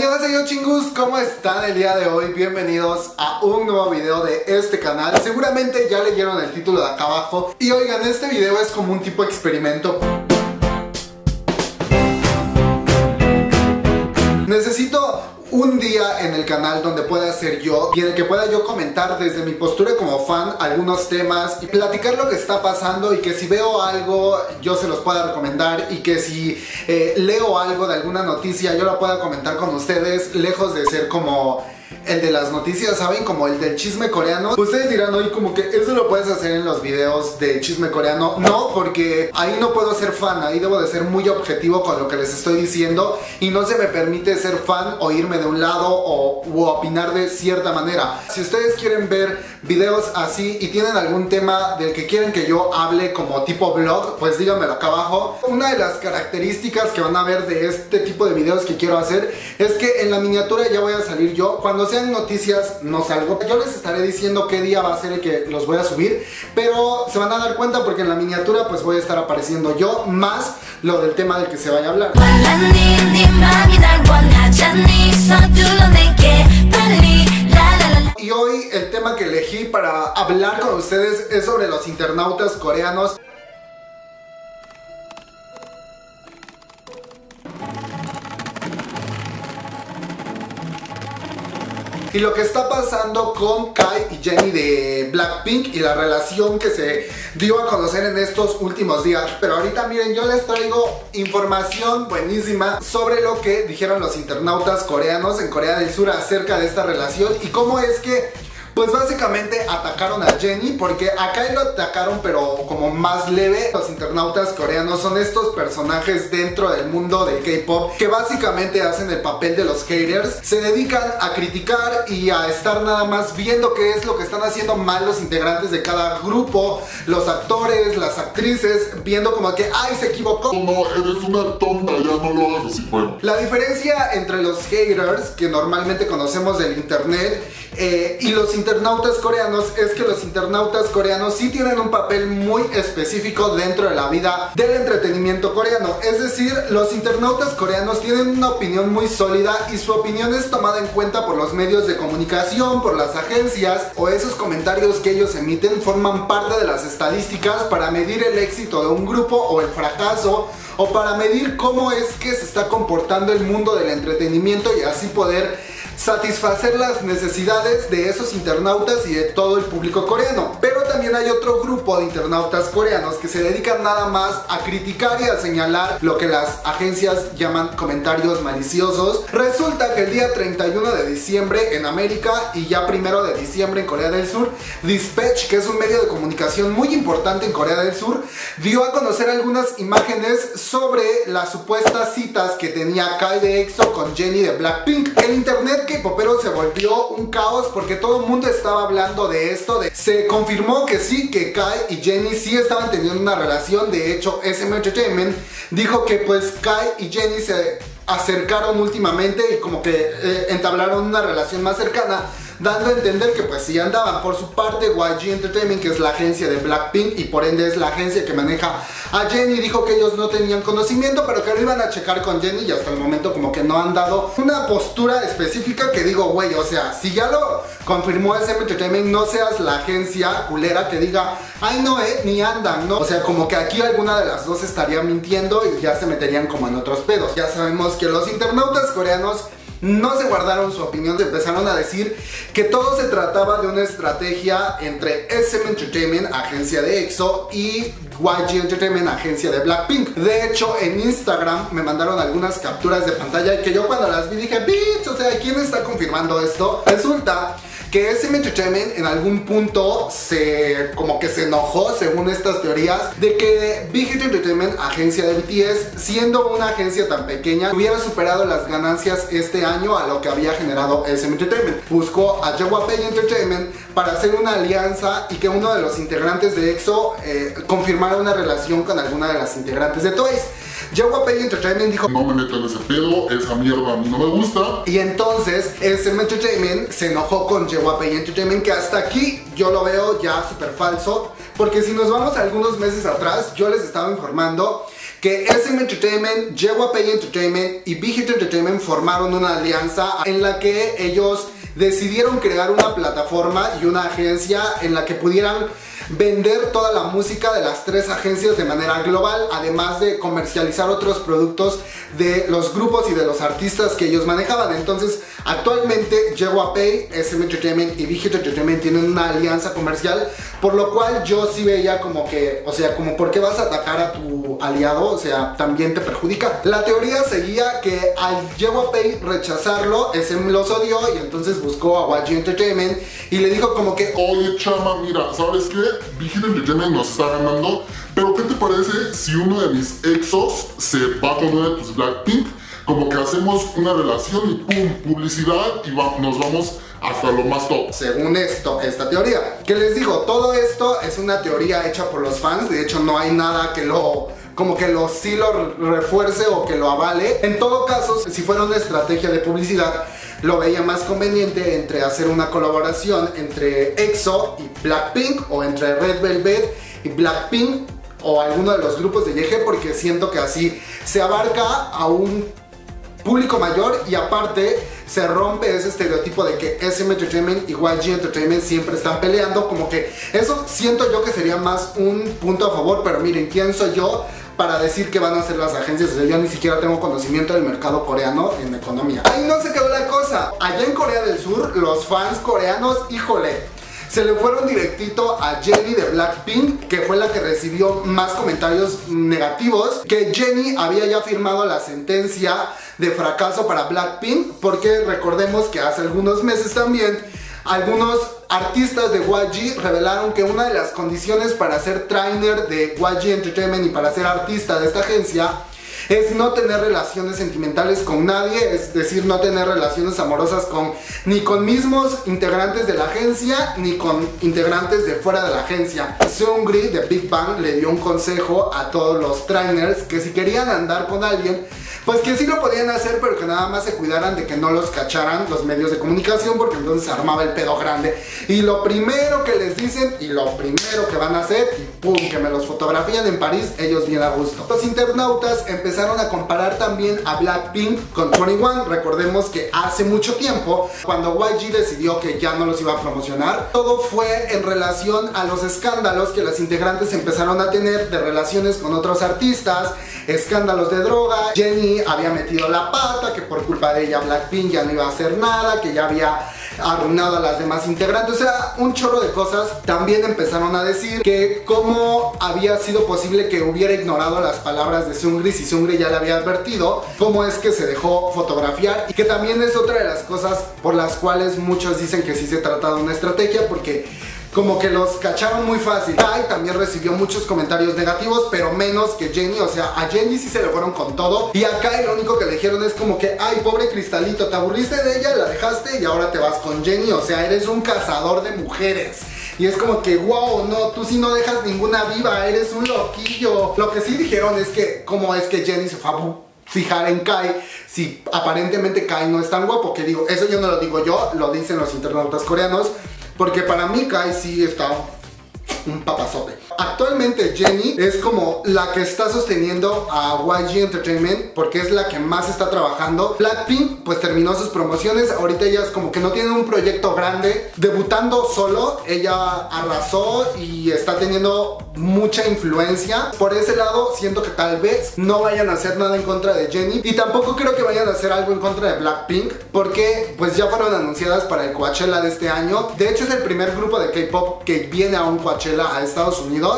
yo chingus, ¿cómo están el día de hoy? Bienvenidos a un nuevo video de este canal. Seguramente ya leyeron el título de acá abajo. Y oigan, este video es como un tipo experimento. Necesito un día en el canal donde pueda ser yo y en el que pueda yo comentar desde mi postura como fan algunos temas y platicar lo que está pasando y que si veo algo yo se los pueda recomendar y que si eh, leo algo de alguna noticia yo la pueda comentar con ustedes lejos de ser como el de las noticias, ¿saben? Como el del chisme coreano. Ustedes dirán hoy como que eso lo puedes hacer en los videos de chisme coreano. No, porque ahí no puedo ser fan, ahí debo de ser muy objetivo con lo que les estoy diciendo y no se me permite ser fan o irme de un lado o opinar de cierta manera. Si ustedes quieren ver videos así y tienen algún tema del que quieren que yo hable como tipo blog, pues díganmelo acá abajo. Una de las características que van a ver de este tipo de videos que quiero hacer es que en la miniatura ya voy a salir yo. Cuando sean noticias no salgo. Yo les estaré diciendo qué día va a ser el que los voy a subir, pero se van a dar cuenta porque en la miniatura pues voy a estar apareciendo yo más lo del tema del que se vaya a hablar. Y hoy el tema que elegí para hablar con ustedes es sobre los internautas coreanos. Y lo que está pasando con Kai y Jenny de Blackpink y la relación que se dio a conocer en estos últimos días. Pero ahorita miren, yo les traigo información buenísima sobre lo que dijeron los internautas coreanos en Corea del Sur acerca de esta relación y cómo es que pues básicamente atacaron a Jenny porque acá lo atacaron pero como más leve. Los internautas coreanos son estos personajes dentro del mundo del K-pop que básicamente hacen el papel de los haters. Se dedican a criticar y a estar nada más viendo qué es lo que están haciendo mal los integrantes de cada grupo, los actores, las actrices, viendo como que, ay, se equivocó. No, eres una tonta, ya no lo hagas así, bueno. La diferencia entre los haters que normalmente conocemos del internet eh, y los internautas coreanos es que los internautas coreanos sí tienen un papel muy específico dentro de la vida del entretenimiento coreano. Es decir, los internautas coreanos tienen una opinión muy sólida y su opinión es tomada en cuenta por los medios de comunicación, por las agencias o esos comentarios que ellos emiten forman parte de las estadísticas para medir el éxito de un grupo o el fracaso o para medir cómo es que se está comportando el mundo del entretenimiento y así poder satisfacer las necesidades de esos internautas y de todo el público coreano. También hay otro grupo de internautas coreanos que se dedican nada más a criticar y a señalar lo que las agencias llaman comentarios maliciosos. Resulta que el día 31 de diciembre en América y ya primero de diciembre en Corea del Sur, Dispatch, que es un medio de comunicación muy importante en Corea del Sur, dio a conocer algunas imágenes sobre las supuestas citas que tenía Kai de EXO con Jenny de Blackpink. El internet que popero se volvió un caos porque todo el mundo estaba hablando de esto. Se confirmó que sí, que Kai y Jenny sí estaban teniendo una relación. De hecho, SM Entertainment dijo que pues Kai y Jenny se acercaron últimamente y como que eh, entablaron una relación más cercana dando a entender que pues sí andaban. Por su parte, YG Entertainment, que es la agencia de Blackpink y por ende es la agencia que maneja a Jenny, dijo que ellos no tenían conocimiento, pero que lo iban a checar con Jenny y hasta el momento como que no han dado una postura específica que digo, güey, o sea, si ya lo confirmó SM Entertainment, no seas la agencia culera que diga, ay no, eh, ni andan, ¿no? O sea, como que aquí alguna de las dos estaría mintiendo y ya se meterían como en otros pedos. Ya sabemos que los internautas coreanos no se guardaron su opinión, empezaron a decir que todo se trataba de una estrategia entre SM Entertainment, agencia de EXO, y YG Entertainment, agencia de Blackpink. De hecho, en Instagram me mandaron algunas capturas de pantalla que yo cuando las vi dije, bitch, o sea, ¿quién está confirmando esto? Resulta que SM Entertainment en algún punto se como que se enojó según estas teorías de que Big Hit Entertainment, agencia de BTS, siendo una agencia tan pequeña, hubiera superado las ganancias este año a lo que había generado SM Entertainment. Buscó a Pay Entertainment para hacer una alianza y que uno de los integrantes de EXO eh, confirmara una relación con alguna de las integrantes de Twice. Pay Entertainment dijo No me meto en ese pedo, esa mierda a mí no me gusta. Y entonces SM Entertainment se enojó con Pay Entertainment Que hasta aquí yo lo veo ya súper falso Porque si nos vamos algunos meses atrás Yo les estaba informando que SM Entertainment, Pay Entertainment y Big Hit Entertainment formaron una alianza en la que ellos decidieron crear una plataforma y una agencia en la que pudieran vender toda la música de las tres agencias de manera global, además de comercializar otros productos de los grupos y de los artistas que ellos manejaban. Entonces, actualmente Pay, SM Entertainment y Big Entertainment tienen una alianza comercial, por lo cual yo sí veía como que, o sea, como por qué vas a atacar a tu aliado, o sea, también te perjudica. La teoría seguía que al Pay rechazarlo, SM los odió y entonces buscó a YG Entertainment y le dijo como que, oye chama, mira, ¿sabes qué? Big Entertainment nos está ganando, pero ¿qué te parece si uno de mis exos se va con uno de tus Blackpink? Como que hacemos una relación y pum, publicidad y nos vamos hasta lo más top. Según esto, esta teoría. Que les digo, todo esto es una teoría hecha por los fans, de hecho no hay nada que lo como que lo sí lo refuerce o que lo avale. En todo caso, si fuera una estrategia de publicidad, lo veía más conveniente entre hacer una colaboración entre EXO y Blackpink o entre Red Velvet y Blackpink o alguno de los grupos de YG porque siento que así se abarca a un público mayor y aparte se rompe ese estereotipo de que SM Entertainment y YG Entertainment siempre están peleando como que eso siento yo que sería más un punto a favor pero miren quién soy yo para decir que van a hacer las agencias. O sea, yo ni siquiera tengo conocimiento del mercado coreano en economía. Ahí no se quedó la Allá en Corea del Sur, los fans coreanos, híjole, se le fueron directito a Jenny de Blackpink, que fue la que recibió más comentarios negativos, que Jenny había ya firmado la sentencia de fracaso para Blackpink, porque recordemos que hace algunos meses también algunos artistas de YG revelaron que una de las condiciones para ser trainer de YG Entertainment y para ser artista de esta agencia es no tener relaciones sentimentales con nadie, es decir, no tener relaciones amorosas con ni con mismos integrantes de la agencia ni con integrantes de fuera de la agencia. Seungri de Big Bang le dio un consejo a todos los trainers que si querían andar con alguien pues que sí lo podían hacer, pero que nada más se cuidaran de que no los cacharan los medios de comunicación, porque entonces se armaba el pedo grande. Y lo primero que les dicen, y lo primero que van a hacer, y pum, que me los fotografían en París, ellos bien a gusto. Los internautas empezaron a comparar también a Blackpink con 21. Recordemos que hace mucho tiempo, cuando YG decidió que ya no los iba a promocionar, todo fue en relación a los escándalos que las integrantes empezaron a tener de relaciones con otros artistas, escándalos de droga, Jenny había metido la pata, que por culpa de ella Blackpink ya no iba a hacer nada, que ya había arruinado a las demás integrantes, o sea, un chorro de cosas. También empezaron a decir que cómo había sido posible que hubiera ignorado las palabras de Sungri si Sungri ya le había advertido, cómo es que se dejó fotografiar y que también es otra de las cosas por las cuales muchos dicen que sí se trata de una estrategia porque como que los cacharon muy fácil. Kai también recibió muchos comentarios negativos, pero menos que Jenny. O sea, a Jenny sí se le fueron con todo. Y a Kai lo único que le dijeron es como que, ay, pobre Cristalito, te aburriste de ella, la dejaste y ahora te vas con Jenny. O sea, eres un cazador de mujeres. Y es como que, wow, no, tú sí no dejas ninguna viva, eres un loquillo. Lo que sí dijeron es que, como es que Jenny se fue a fijar en Kai si aparentemente Kai no es tan guapo, que digo, eso yo no lo digo yo, lo dicen los internautas coreanos, porque para mí Kai sí está un papazote. Actualmente Jenny es como la que está sosteniendo a YG Entertainment porque es la que más está trabajando. Blackpink pues terminó sus promociones, ahorita ella es como que no tiene un proyecto grande. Debutando solo, ella arrasó y está teniendo mucha influencia. Por ese lado siento que tal vez no vayan a hacer nada en contra de Jenny y tampoco creo que vayan a hacer algo en contra de Blackpink porque pues ya fueron anunciadas para el Coachella de este año. De hecho es el primer grupo de K-pop que viene a un Coachella a Estados Unidos.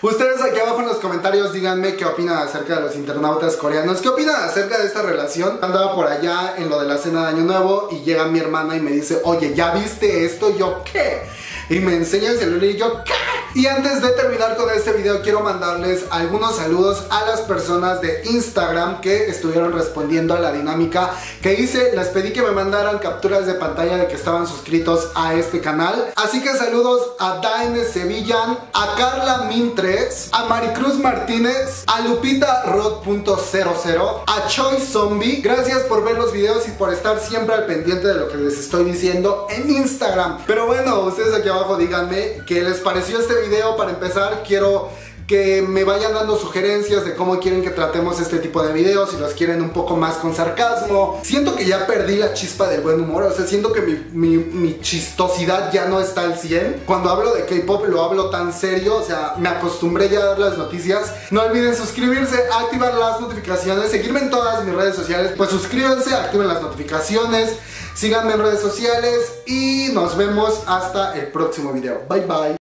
Ustedes aquí abajo en los comentarios díganme qué opinan acerca de los internautas coreanos, qué opinan acerca de esta relación. Andaba por allá en lo de la cena de Año Nuevo y llega mi hermana y me dice, oye, ¿ya viste esto? Yo, ¿qué? Y me enseña el celular y yo, ¿qué? Y antes de terminar con este video quiero mandarles algunos saludos a las personas de Instagram que estuvieron respondiendo a la dinámica que hice. Les pedí que me mandaran capturas de pantalla de que estaban suscritos a este canal. Así que saludos a Daine Sevillan, a Carla Min3, a Maricruz Martínez, a Lupita Rod.00, a Choi Zombie. Gracias por ver los videos y por estar siempre al pendiente de lo que les estoy diciendo en Instagram. Pero bueno, ustedes aquí abajo díganme qué les pareció este video para empezar quiero que me vayan dando sugerencias de cómo quieren que tratemos este tipo de videos, si los quieren un poco más con sarcasmo. Siento que ya perdí la chispa del buen humor, o sea, siento que mi, chistosidad ya no está al 100. Cuando hablo de K-Pop lo hablo tan serio, o sea, me acostumbré ya a dar las noticias. No olviden suscribirse, activar las notificaciones, seguirme en todas mis redes sociales. Pues suscríbanse, activen las notificaciones, síganme en redes sociales y nos vemos hasta el próximo video. Bye bye.